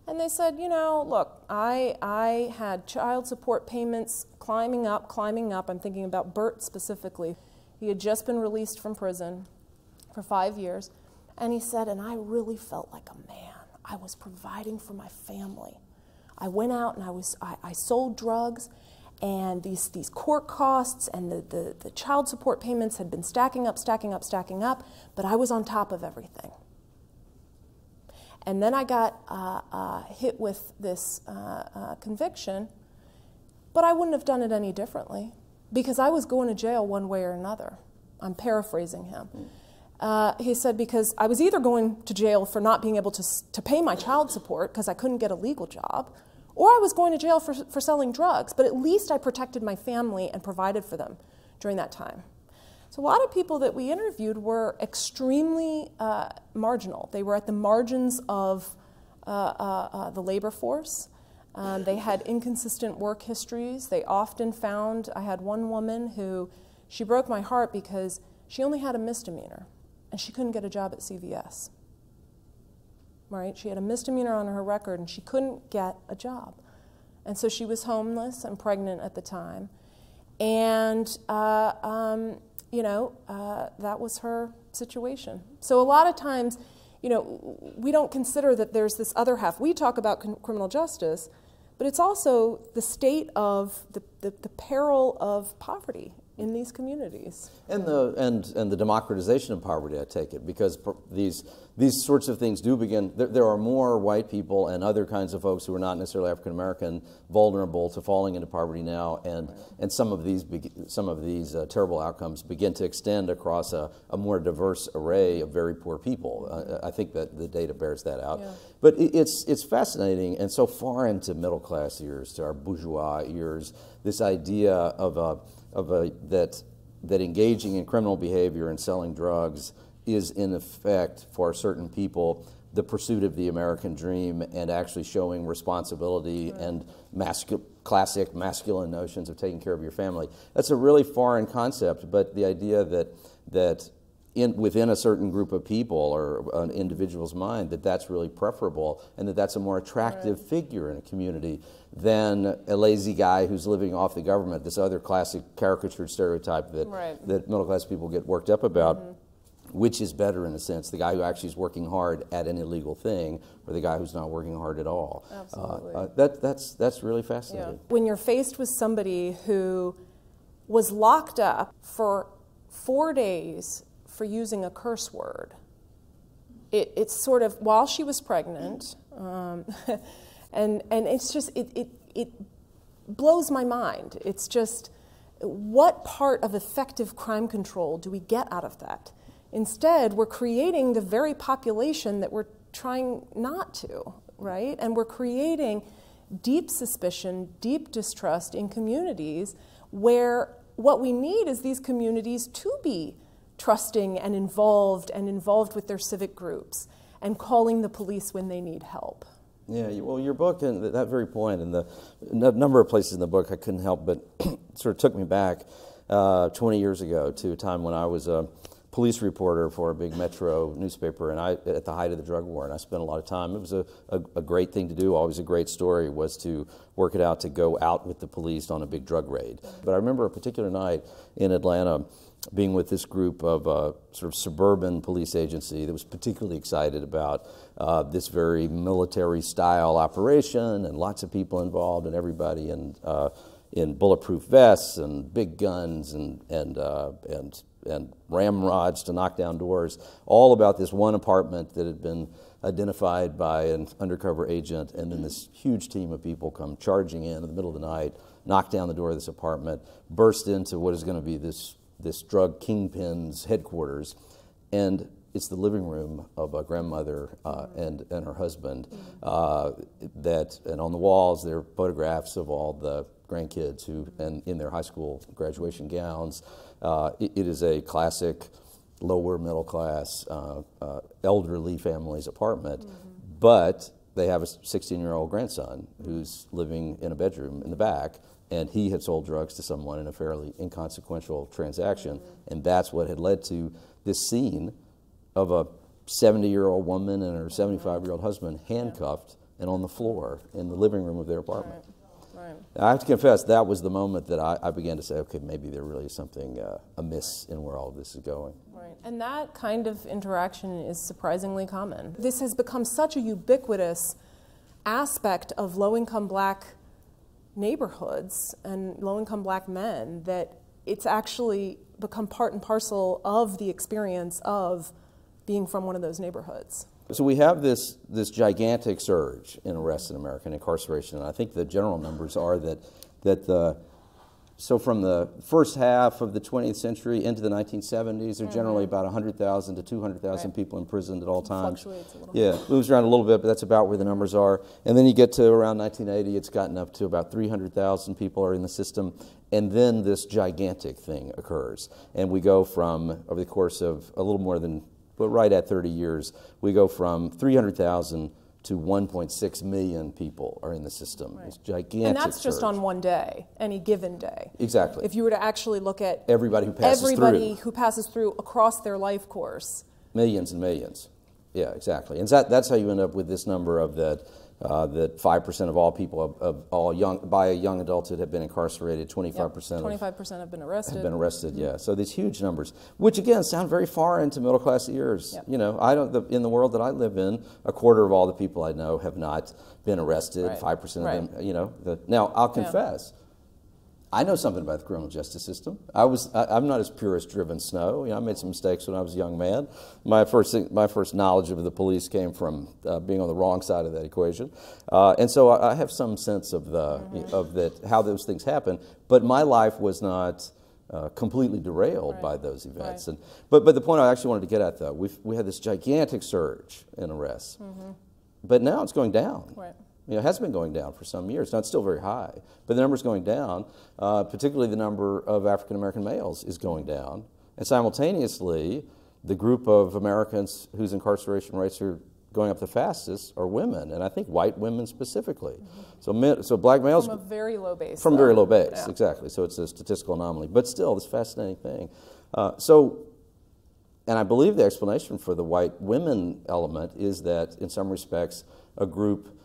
And they said, you know, look, I, I had child support payments climbing up, climbing up. I'm thinking about Bert specifically. He had just been released from prison for five years. And he said, and I really felt like a man. I was providing for my family. I went out and I, was, I, I sold drugs and these, these court costs and the, the, the child support payments had been stacking up, stacking up, stacking up, but I was on top of everything. And then I got uh, uh, hit with this uh, uh conviction, but I wouldn't have done it any differently because I was going to jail one way or another. I'm paraphrasing him. Uh, he said, because I was either going to jail for not being able to, to pay my child support because I couldn't get a legal job, or I was going to jail for, for selling drugs, but at least I protected my family and provided for them during that time. So a lot of people that we interviewed were extremely uh, marginal. They were at the margins of uh, uh, uh the labor force. Um, they had inconsistent work histories. They often found, I had one woman who, she broke my heart because she only had a misdemeanor and she couldn't get a job at CVS right? She had a misdemeanor on her record and she couldn't get a job. And so she was homeless and pregnant at the time. And, uh, um, you know, uh, that was her situation. So a lot of times, you know, we don't consider that there's this other half. We talk about criminal justice, but it's also the state of the, the, the peril of poverty in these communities. And the and and the democratization of poverty, I take it, because these these sorts of things do begin. There, there, are more white people and other kinds of folks who are not necessarily African American vulnerable to falling into poverty now, and right. and some of these some of these uh, terrible outcomes begin to extend across a, a, more diverse array of very poor people. Uh, I think that the data bears that out. Yeah. But it, it's it's fascinating, and so far into middle class years, to our bourgeois years, this idea of a of a, that, that engaging in criminal behavior and selling drugs is in effect for certain people the pursuit of the American dream and actually showing responsibility right. and mascu- classic masculine notions of taking care of your family. That's a really foreign concept, but the idea that that in, within a certain group of people or an individual's mind that that's really preferable and that that's a more attractive right. figure in a community than a lazy guy who's living off the government, this other classic caricatured stereotype that, right. that middle class people get worked up about. Mm-hmm. Which is better in a sense, the guy who actually is working hard at an illegal thing, or the guy who's not working hard at all? Absolutely. Uh, uh, that, that's, that's really fascinating. Yeah. When you're faced with somebody who was locked up for four days for using a curse word, it, it's sort of while she was pregnant, um, and and it's just it, it it blows my mind. It's just what part of effective crime control do we get out of that? Instead, we're creating the very population that we're trying not to, right? And we're creating deep suspicion, deep distrust in communities where what we need is these communities to be trusting and involved and involved with their civic groups and calling the police when they need help. Yeah, well, your book and that very point, and the number of places in the book I couldn't help but sort of took me back uh, 20 years ago to a time when I was a police reporter for a big metro newspaper, and I at the height of the drug war, and I spent a lot of time. It was a, a, a great thing to do, always a great story, was to work it out to go out with the police on a big drug raid. But I remember a particular night in Atlanta being with this group of uh, sort of suburban police agency that was particularly excited about uh, this very military style operation and lots of people involved and everybody in, uh, in bulletproof vests and big guns and, and, uh, and, ramrods to knock down doors, all about this one apartment that had been identified by an undercover agent, and then this huge team of people come charging in in the middle of the night, knock down the door of this apartment, burst into what is going to be this this drug kingpin's headquarters, and it's the living room of a grandmother uh, and, and her husband. Uh, that and on the walls there are photographs of all the grandkids who and in their high school graduation gowns. Uh, it, it is a classic lower middle class uh, uh, elderly family's apartment, mm -hmm. but they have a 16 year old grandson who's living in a bedroom in the back and he had sold drugs to someone in a fairly inconsequential transaction, mm-hmm. and that's what had led to this scene of a 70 year old woman and her 75 year old husband handcuffed and on the floor in the living room of their apartment. Right. I have to confess, that was the moment that I, I began to say, okay, maybe there really is something uh, amiss in where all of this is going. Right. And that kind of interaction is surprisingly common. This has become such a ubiquitous aspect of low income black neighborhoods and low income black men that it's actually become part and parcel of the experience of being from one of those neighborhoods. So we have this, this gigantic surge in arrests in America and incarceration, and I think the general numbers are that, that the so from the first half of the 20th century into the 1970s, there are generally mm-hmm. about 100,000 to 200,000 right. people imprisoned at all times. Yeah, bit. moves around a little bit, but that's about where the numbers are. And then you get to around 1980, it's gotten up to about 300,000 people are in the system. And then this gigantic thing occurs. And we go from, over the course of a little more than, but right at 30 years, we go from 300,000 to 1.6 million people are in the system. Right. It's gigantic. And that's surge. just on one day, any given day. Exactly. If you were to actually look at everybody who passes everybody through. who passes through across their life course. Millions and millions. Yeah, exactly. And that, that's how you end up with this number of that uh, that 5% of all people of, of, all young by a young adulthood have been incarcerated 25% yep. 25% have been arrested have been arrested mm-hmm. yeah so these huge numbers which again sound very far into middle class ears yep. you know I don't the, in the world that I live in a quarter of all the people I know have not been arrested right. 5% of right. them you know the, now I'll confess yeah. I know something about the criminal justice system. I was, I, am not as pure as driven snow. You know, I made some mistakes when I was a young man. My first, my first knowledge of the police came from uh, being on the wrong side of that equation. Uh, and so I, I, have some sense of, the, mm-hmm. of that, how those things happen. But my life was not uh, completely derailed right. by those events. Right. And, but, but the point I actually wanted to get at, though, we we had this gigantic surge in arrests. Mm-hmm. But now it's going down. Right. You know, it has been going down for some years. Now it's still very high, but the number's going down. Uh, particularly, the number of African American males is going down, and simultaneously, the group of Americans whose incarceration rates are going up the fastest are women, and I think white women specifically. Mm-hmm. So, so black males from a very low base. From though. very low base, yeah. exactly. So it's a statistical anomaly, but still, this fascinating thing. Uh, so, and I believe the explanation for the white women element is that, in some respects, a group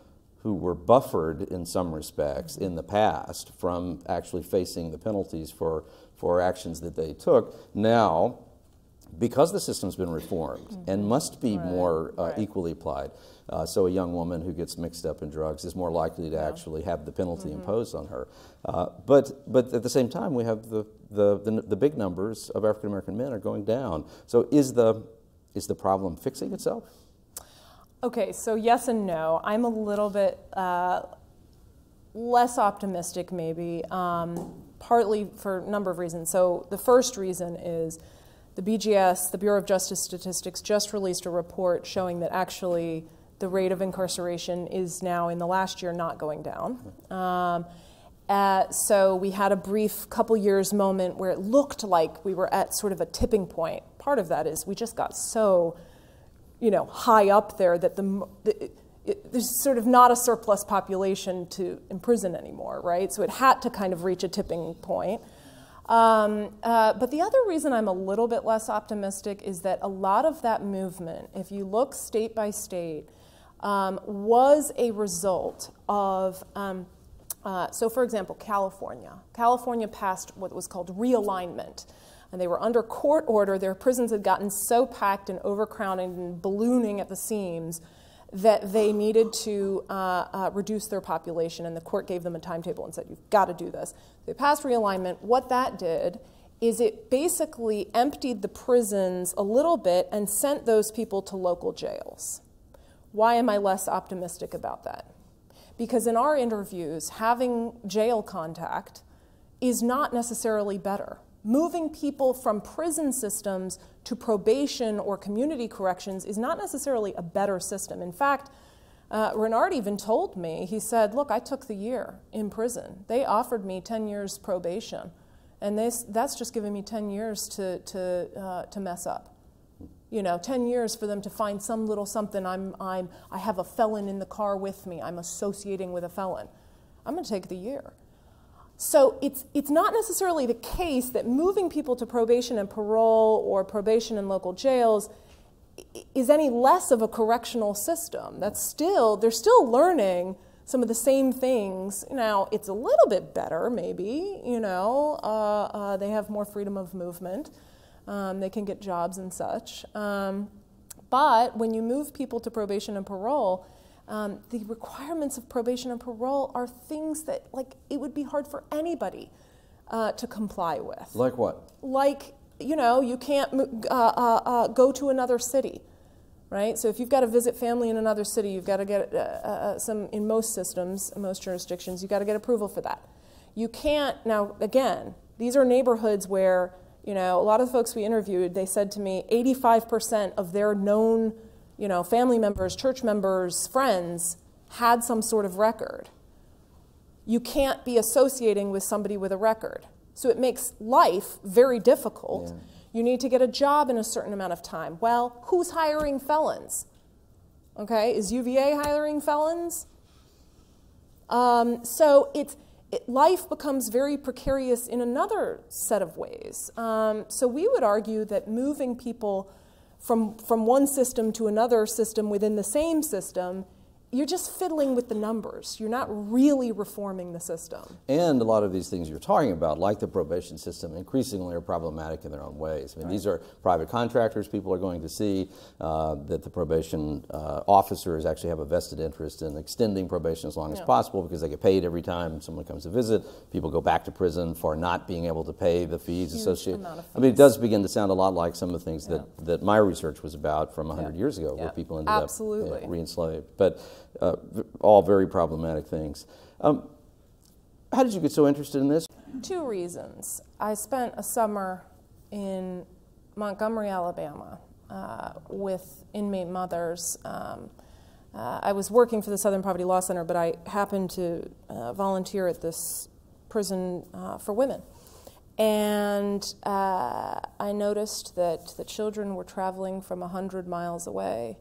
who were buffered in some respects in the past from actually facing the penalties for, for actions that they took. Now, because the system's been reformed mm -hmm. and must be right. more uh, right. equally applied, uh, so a young woman who gets mixed up in drugs is more likely to yeah. actually have the penalty mm -hmm. imposed on her. Uh, but, but at the same time, we have the, the, the, the big numbers of African American men are going down. So is the, is the problem fixing itself? Okay, so yes and no. I'm a little bit uh, less optimistic, maybe, um, partly for a number of reasons. So the first reason is the BJS, the Bureau of Justice Statistics, just released a report showing that actually the rate of incarceration is now in the last year not going down. Um, uh, so we had a brief couple years moment where it looked like we were at sort of a tipping point. Part of that is we just got so, you know, high up there that the, the it, there's sort of not a surplus population to imprison anymore, right? So it had to kind of reach a tipping point. Um, uh, but the other reason I'm a little bit less optimistic is that a lot of that movement, if you look state by state, um, was a result of. Um, uh, so, for example, California. California passed what was called realignment, and they were under court order. Their prisons had gotten so packed and overcrowded and ballooning at the seams that they needed to uh, uh, reduce their population, and the court gave them a timetable and said, You've got to do this. They passed realignment. What that did is it basically emptied the prisons a little bit and sent those people to local jails. Why am I less optimistic about that? Because in our interviews, having jail contact is not necessarily better. Moving people from prison systems to probation or community corrections is not necessarily a better system. In fact, uh, Renard even told me, he said, Look, I took the year in prison. They offered me 10 years probation, and they, that's just giving me 10 years to, to, uh, to mess up you know, 10 years for them to find some little something. I'm, I'm, I have a felon in the car with me. I'm associating with a felon. I'm going to take the year. So it's, it's not necessarily the case that moving people to probation and parole or probation in local jails is any less of a correctional system. That's still, they're still learning some of the same things. Now, it's a little bit better, maybe, you know, uh, uh, they have more freedom of movement. Um, they can get jobs and such. Um, but when you move people to probation and parole, um, the requirements of probation and parole are things that, like, it would be hard for anybody uh, to comply with. Like what? Like, you know, you can't uh, uh, uh, go to another city, right? So if you've got to visit family in another city, you've got to get uh, uh, some, in most systems, in most jurisdictions, you've got to get approval for that. You can't, now, again, these are neighborhoods where you know, a lot of the folks we interviewed, they said to me 85% of their known, you know, family members, church members, friends had some sort of record. You can't be associating with somebody with a record. So it makes life very difficult. Yeah. You need to get a job in a certain amount of time. Well, who's hiring felons? Okay, is UVA hiring felons? Um, so it's it, life becomes very precarious in another set of ways. Um, so we would argue that moving people from, from one system to another system within the same system you're just fiddling with the numbers. You're not really reforming the system. And a lot of these things you're talking about, like the probation system, increasingly are problematic in their own ways. I mean, right. these are private contractors. People are going to see uh, that the probation uh, officers actually have a vested interest in extending probation as long yeah. as possible because they get paid every time someone comes to visit. People go back to prison for not being able to pay the fees Huge associated. Fees. I mean, it does begin to sound a lot like some of the things yeah. that, that my research was about from 100 yeah. years ago, where people ended Absolutely. up uh, re-enslaved. But uh, all very problematic things. Um, how did you get so interested in this? Two reasons. I spent a summer in Montgomery, Alabama, uh, with inmate mothers. Um, uh, I was working for the Southern Poverty Law Center, but I happened to uh, volunteer at this prison uh, for women. And uh, I noticed that the children were traveling from 100 miles away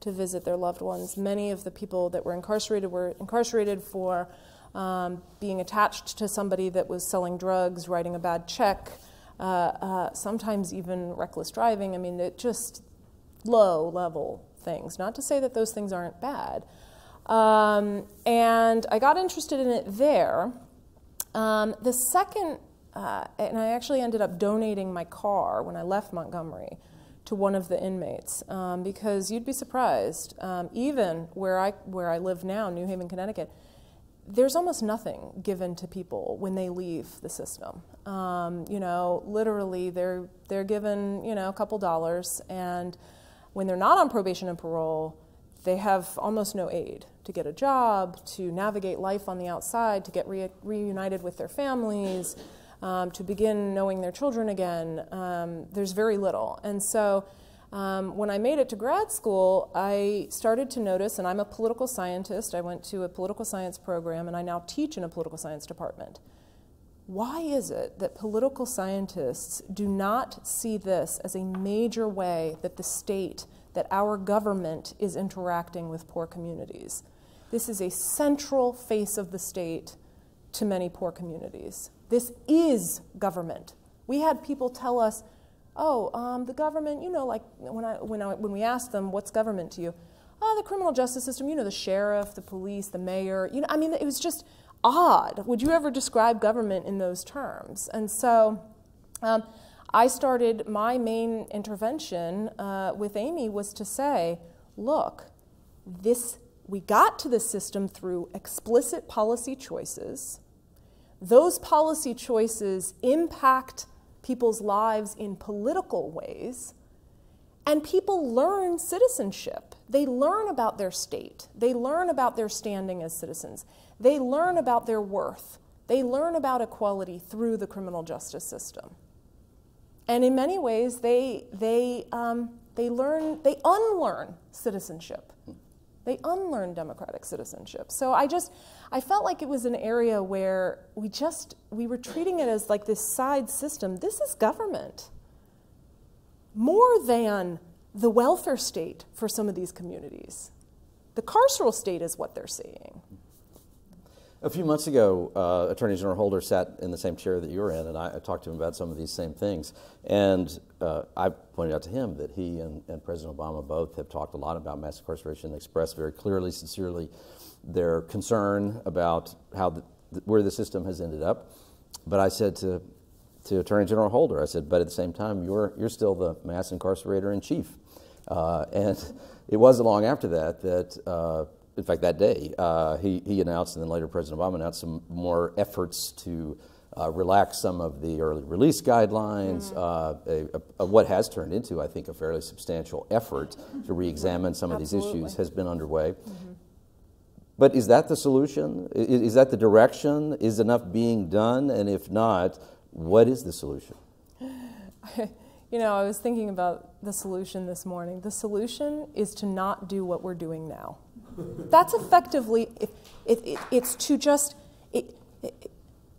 to visit their loved ones. Many of the people that were incarcerated were incarcerated for um, being attached to somebody that was selling drugs, writing a bad check, uh, uh, sometimes even reckless driving. I mean, it just low level things. Not to say that those things aren't bad. Um, and I got interested in it there. Um, the second, uh, and I actually ended up donating my car when I left Montgomery to one of the inmates um, because you'd be surprised. Um, even where I where I live now, New Haven, Connecticut, there's almost nothing given to people when they leave the system. Um, you know, literally, they're they're given you know a couple dollars, and when they're not on probation and parole, they have almost no aid to get a job, to navigate life on the outside, to get re- reunited with their families, um, to begin knowing their children again. Um, there's very little. And so um, when I made it to grad school, I started to notice, and I'm a political scientist. I went to a political science program, and I now teach in a political science department. Why is it that political scientists do not see this as a major way that the state, that our government is interacting with poor communities? This is a central face of the state to many poor communities. This is government. We had people tell us, oh, um, the government, you know, like when, I, when, I, when we asked them, what's government to you? Oh, the criminal justice system, you know, the sheriff, the police, the mayor. You know, I mean, it was just odd. Would you ever describe government in those terms? And so um, I started my main intervention uh, with Amy was to say, look, this we got to the system through explicit policy choices. Those policy choices impact people's lives in political ways, and people learn citizenship. They learn about their state, they learn about their standing as citizens, they learn about their worth, they learn about equality through the criminal justice system. And in many ways, they, they, um, they learn, they unlearn citizenship. They unlearn democratic citizenship. So I just, I felt like it was an area where we just, we were treating it as like this side system. This is government. More than the welfare state for some of these communities. The carceral state is what they're seeing. A few months ago, uh, Attorney General Holder sat in the same chair that you were in, and I, I talked to him about some of these same things. And uh, I pointed out to him that he and, and, President Obama both have talked a lot about mass incarceration, and expressed very clearly, sincerely their concern about how the, where the system has ended up. But I said to, to Attorney General Holder, I said, but at the same time, you're, you're still the mass incarcerator in chief. Uh, and it wasn't long after that that uh, in fact, that day, uh, he, he announced, and then later President Obama announced some more efforts to uh, relax some of the early release guidelines, mm-hmm. uh, a, a, what has turned into, I think, a fairly substantial effort to re examine some Absolutely. of these issues has been underway. Mm-hmm. But is that the solution? Is, is that the direction? Is enough being done? And if not, what is the solution? You know, I was thinking about the solution this morning. The solution is to not do what we're doing now. That's effectively, it, it, it, it's to just,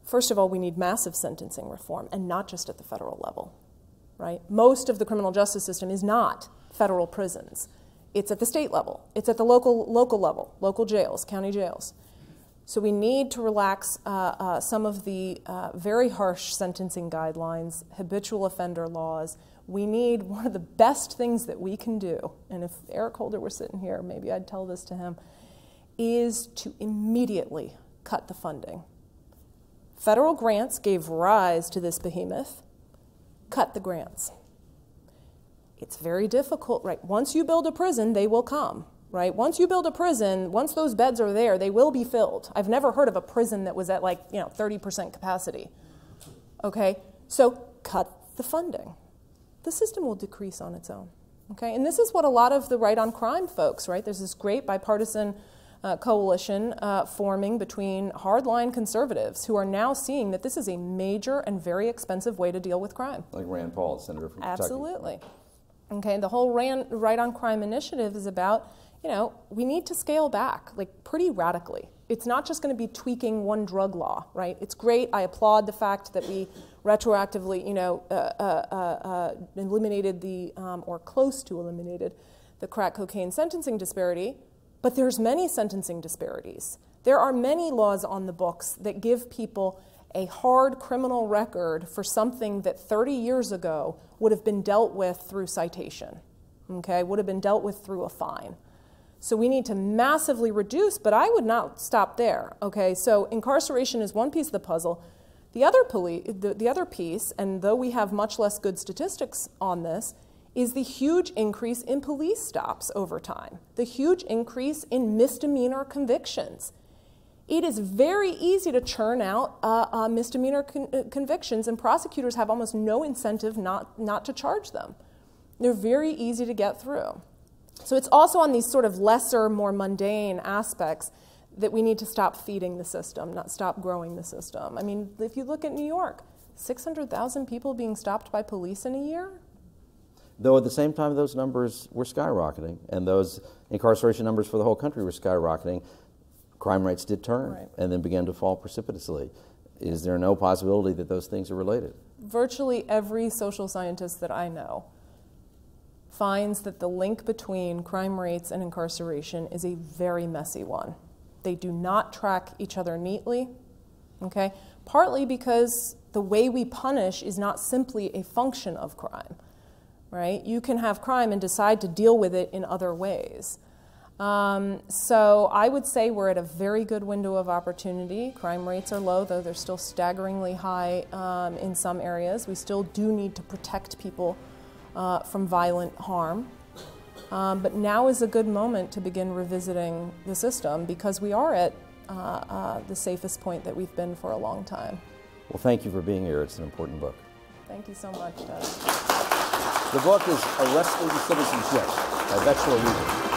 first of all, we need massive sentencing reform, and not just at the federal level, right? Most of the criminal justice system is not federal prisons. It's at the state level. It's at the local, local level, local jails, county jails. So we need to relax uh, uh, some of the uh, very harsh sentencing guidelines, habitual offender laws, we need one of the best things that we can do, and if Eric Holder were sitting here, maybe I'd tell this to him, is to immediately cut the funding. Federal grants gave rise to this behemoth. Cut the grants. It's very difficult, right? Once you build a prison, they will come, right? Once you build a prison, once those beds are there, they will be filled. I've never heard of a prison that was at like, you know, 30% capacity. Okay? So cut the funding the system will decrease on its own. Okay, and this is what a lot of the right on crime folks, right? There's this great bipartisan uh, coalition uh, forming between hardline conservatives who are now seeing that this is a major and very expensive way to deal with crime. Like Rand Paul, Senator from Kentucky. Absolutely. Okay, the whole Rand, right on crime initiative is about, you know, we need to scale back like pretty radically. It's not just going to be tweaking one drug law, right? It's great. I applaud the fact that we retroactively, you know, uh, uh, uh, uh, eliminated the, um, or close to eliminated, the crack cocaine sentencing disparity, but there's many sentencing disparities. There are many laws on the books that give people a hard criminal record for something that 30 years ago would have been dealt with through citation, okay, would have been dealt with through a fine. So we need to massively reduce, but I would not stop there, okay? So incarceration is one piece of the puzzle. The other, the, the other piece, and though we have much less good statistics on this, is the huge increase in police stops over time, the huge increase in misdemeanor convictions. It is very easy to churn out uh, uh, misdemeanor con- uh, convictions, and prosecutors have almost no incentive not, not to charge them. They're very easy to get through. So it's also on these sort of lesser, more mundane aspects that we need to stop feeding the system, not stop growing the system. I mean, if you look at New York, 600,000 people being stopped by police in a year? Though at the same time, those numbers were skyrocketing, and those incarceration numbers for the whole country were skyrocketing, crime rates did turn Right. and then began to fall precipitously. Is there no possibility that those things are related? Virtually every social scientist that I know finds that the link between crime rates and incarceration is a very messy one. They do not track each other neatly, okay? Partly because the way we punish is not simply a function of crime, right? You can have crime and decide to deal with it in other ways. Um, so I would say we're at a very good window of opportunity. Crime rates are low, though they're still staggeringly high um, in some areas. We still do need to protect people uh, from violent harm. Um, but now is a good moment to begin revisiting the system because we are at uh, uh, the safest point that we've been for a long time. Well, thank you for being here. It's an important book. Thank you so much, Doug. The book is Arresting Citizenship by Vesla Weaver.